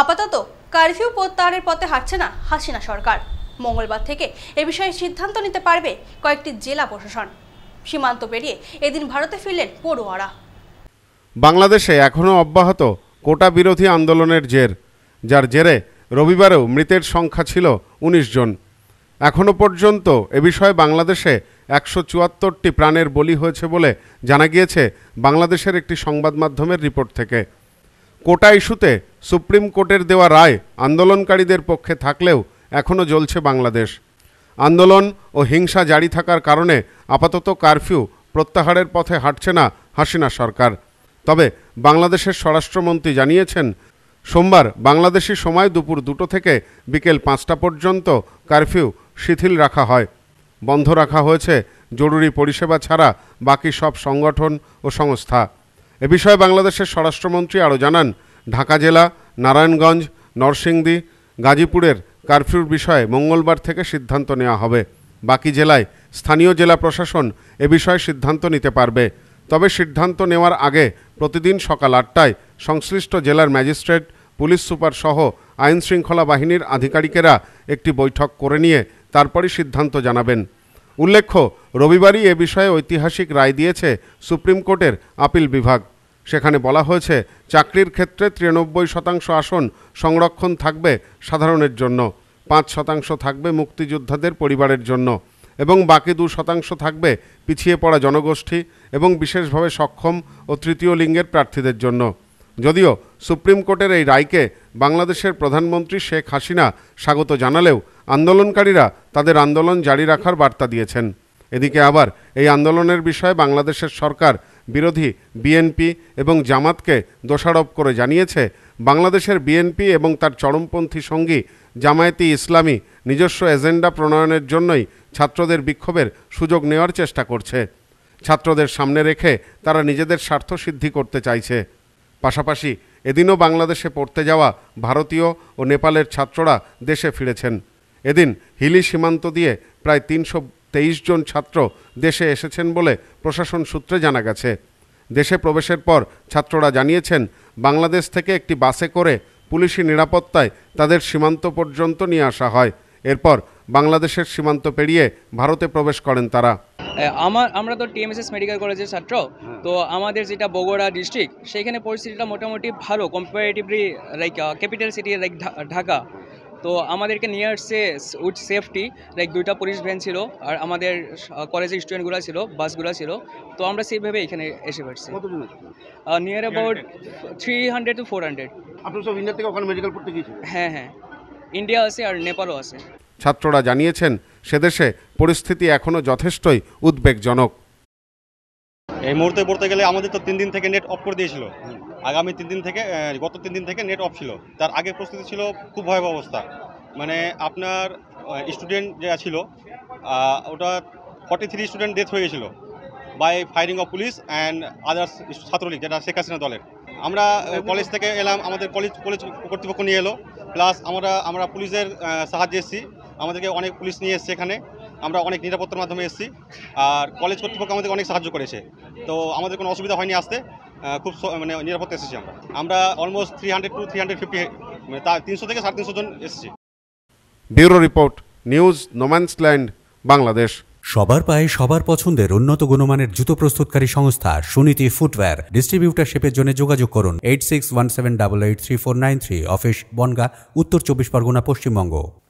আপাতত কারফিউ প্রত্যাহারের পথে হাঁটছে না হাসিনা সরকার। মঙ্গলবার থেকে এ বিষয়ে সিদ্ধান্ত নিতে পারবে কয়েকটি জেলা প্রশাসন। সীমান্ত পেরিয়ে এদিন ভারতে ফিরলেন পড়ুয়ারা। বাংলাদেশে এখনও অব্যাহত কোটা বিরোধী আন্দোলনের জের, যার জেরে রবিবারেও মৃতের সংখ্যা ছিল ১৯ জন। এখনও পর্যন্ত এ বিষয়ে বাংলাদেশে একশো চুয়াত্তরটি প্রাণের বলি হয়েছে বলে জানা গিয়েছে বাংলাদেশের একটি সংবাদ মাধ্যমের রিপোর্ট থেকে। কোটা ইস্যুতে সুপ্রিম কোর্টের দেওয়া রায় আন্দোলনকারীদের পক্ষে থাকলেও এখনও জ্বলছে বাংলাদেশ। আন্দোলন ও হিংসা জারি থাকার কারণে আপাতত কারফিউ প্রত্যাহারের পথে হাঁটছে না হাসিনা সরকার। তবে বাংলাদেশের স্বরাষ্ট্রমন্ত্রী জানিয়েছেন, সোমবার বাংলাদেশি সময় দুপুর দুটো থেকে বিকেল পাঁচটা পর্যন্ত কারফিউ শিথিল রাখা হয়। বন্ধ রাখা হয়েছে জরুরি পরিষেবা ছাড়া বাকি সব সংগঠন ও সংস্থা। এ বিষয়ে বাংলাদেশের স্বরাষ্ট্রমন্ত্রী আরও জানান ঢাকা জেলা, নারায়ণগঞ্জ, নরসিংদী, গাজীপুরের কারফিউর বিষয়ে মঙ্গলবার থেকে সিদ্ধান্ত নেওয়া হবে। বাকি জেলায় স্থানীয় জেলা প্রশাসন এ বিষয়ে সিদ্ধান্ত নিতে পারবে। তবে সিদ্ধান্ত নেওয়ার আগে প্রতিদিন সকাল আটটায় সংশ্লিষ্ট জেলার ম্যাজিস্ট্রেট, পুলিশ সুপার সহ আইন শৃঙ্খলা বাহিনীর আধিকারিকেরা একটি বৈঠক করে নিয়ে তারপরই সিদ্ধান্ত জানাবেন। উল্লেখ্য, রবিবারই এ বিষয়ে ঐতিহাসিক রায় দিয়েছে সুপ্রিম কোর্টের আপিল বিভাগ। সেখানে বলা হয়েছে, চাকরির ক্ষেত্রে তিরানব্বই শতাংশ আসন সংরক্ষণ থাকবে সাধারণের জন্য, পাঁচ শতাংশ থাকবে মুক্তিযোদ্ধাদের পরিবারের জন্য, এবং বাকি দু শতাংশ থাকবে পিছিয়ে পড়া জনগোষ্ঠী এবং বিশেষভাবে সক্ষম ও তৃতীয় লিঙ্গের প্রার্থীদের জন্য। যদিও সুপ্রিম কোর্টের এই রায়কে বাংলাদেশের প্রধানমন্ত্রী শেখ হাসিনা স্বাগত জানালেও আন্দোলনকারীরা তাদের আন্দোলন জারি রাখার বার্তা দিয়েছেন। এদিকে আবার এই আন্দোলনের বিষয়ে বাংলাদেশের সরকার বিরোধী বিএনপি এবং জামাতকে দোষারোপ করে জানিয়েছে, বাংলাদেশের বিএনপি এবং তার চরমপন্থী সঙ্গী জামায়াতি ইসলামী নিজস্ব এজেন্ডা প্রণয়নের জন্যই ছাত্রদের বিক্ষোভের সুযোগ নেওয়ার চেষ্টা করছে। ছাত্রদের সামনে রেখে তারা নিজেদের স্বার্থ সিদ্ধি করতে চাইছে। পাশাপাশি এদিনও বাংলাদেশে পড়তে যাওয়া ভারতীয় ও নেপালের ছাত্ররা দেশে ফিরেছেন। এদিন হিলি সীমান্ত দিয়ে প্রায় তিনশো তেইশ জন ছাত্র দেশে এসেছেন বলে প্রশাসন সূত্রে জানা গেছে। দেশে প্রবেশের পর ছাত্ররা জানিয়েছেন বাংলাদেশ থেকে একটি বাসে করে পুলিশি নিরাপত্তায় তাদের সীমান্ত পর্যন্ত নিয়ে আসা হয়। এরপর বাংলাদেশের সীমান্ত পেরিয়ে ভারতে প্রবেশ করেন তারা। আমার আমরা তো টিএমএসএস মেডিকেল কলেজের ছাত্র। তো আমাদের যেটা বগুড়া ডিস্ট্রিক্ট সেইখানে পরিস্থিতিটা মোটামুটি ভালো comparatively like capital city like Dhaka. তো আমাদেরকে নিয়ে আসছে উইথ সেফটি লাইক দুইটা পুলিশ ভ্যান ছিল আর আমাদের কলেজের স্টুডেন্টগুলো ছিল বাসগুলো ছিল। তো আমরা সেইভাবে এখানে এসে পারছি near about three hundred to four hundred আপনি সব ইন্ডিয়া থেকে ওখানে মেডিকেল পড়তে গিয়েছেন হ্যাঁ হ্যাঁ। ইন্ডিয়া আছে আর নেপালও আছে। ছাত্ররা জানিয়েছেন সেদেশে পরিস্থিতি এখনও যথেষ্টই উদ্বেগজনক। এই মুহূর্তে পড়তে গেলে আমাদের তো তিন দিন থেকে নেট অফ করে দিয়েছিল। আগামী তিন দিন থেকে গত তিন দিন থেকে নেট অফ ছিল। তার আগে প্রস্তুতি ছিল খুব ভয়াবহ অবস্থা। মানে আপনার স্টুডেন্ট যে ছিল ওটা ফর্টি থ্রি স্টুডেন্ট ডেথ হয়ে গেছিল by firing of police and others Chhatra League যেটা শেখ হাসিনা দলের। আমরা কলেজ থেকে এলাম আমাদের কলেজ কলেজ কর্তৃপক্ষ নিয়ে এলো। প্লাস আমরা আমরা পুলিশের সাহায্যে এসেছি। আমাদেরকে অনেক পুলিশ নিয়ে এসছে এখানে। আমরা অনেক নিরাপত্তার মাধ্যমে এসেছি। আর কলেজ কর্তৃপক্ষ আমাদেরকে অনেক সাহায্য করেছে। তো আমাদের কোনো অসুবিধা হয়নি আসতে। খুব মানে নিরাপত্তা এসেছি আমরা। আমরা almost three hundred to three hundred fifty মানে তা তিনশো থেকে সাড়ে তিনশো জন এসেছি। Bureau report news no man's land Bangladesh. সবার পায়ে সবার পছন্দের উন্নত গুণমানের জুতো প্রস্তুতকারী সংস্থা সুনীতি ফুটওয়্যার ডিস্ট্রিবিউটারশিপের জন্য যোগাযোগ করুন eight six one seven double eight three four nine three office Bangaon উত্তর চব্বিশ পরগনা পশ্চিমবঙ্গ।